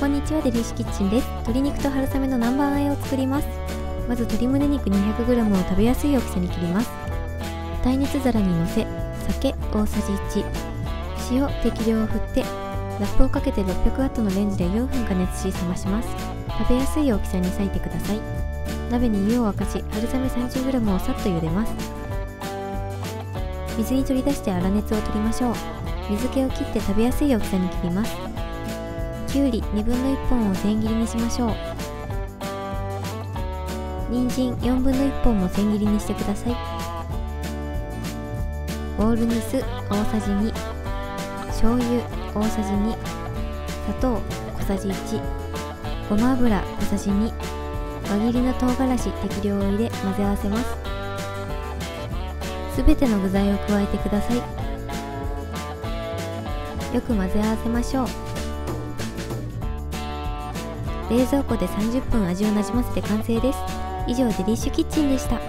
こんにちは。デリッシュキッチンです。鶏肉と春雨の南蛮和えを作ります。まず鶏胸肉 200g を食べやすい大きさに切ります。耐熱皿にのせ酒大さじ1塩適量を振ってラップをかけて 600W のレンジで4分加熱し冷まします。食べやすい大きさに裂いてください。鍋に湯を沸かし春雨 30g をさっと茹でます。水に取り出して粗熱を取りましょう。水気を切って食べやすい大きさに切ります。きゅうり1分の1本を千切りにしましょう。人参4分の1本も千切りにしてください。オールニス大さじ2醤油大さじ2砂糖小さじ1ごま油小さじ2輪切りの唐辛子適量を入れ混ぜ合わせます。すべての具材を加えてください。よく混ぜ合わせましょう。冷蔵庫で30分味をなじませて完成です。以上デリッシュキッチンでした。